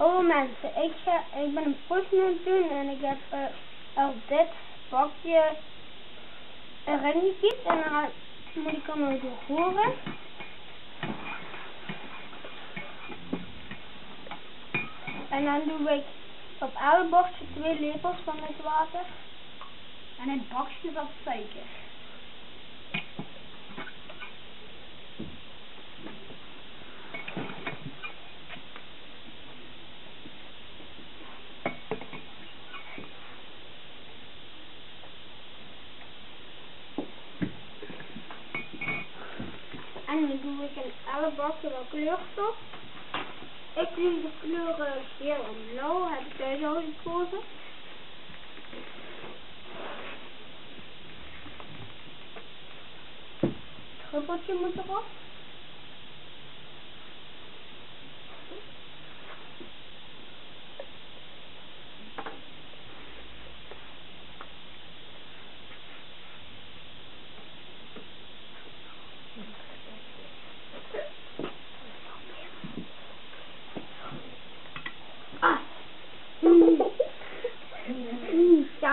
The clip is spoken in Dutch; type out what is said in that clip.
Hallo mensen, ik, ga, ik ben een het doen en ik heb al dit bakje erin gekiept en dan moet ik hem nog horen. En dan doe ik op elk bordje twee lepels van het water. En het bakje wat suiker. En elk bakje wat kleurstof. Ik doe de kleuren geel en blauw, heb ik thuis al gekozen. Druppeltje moet erop.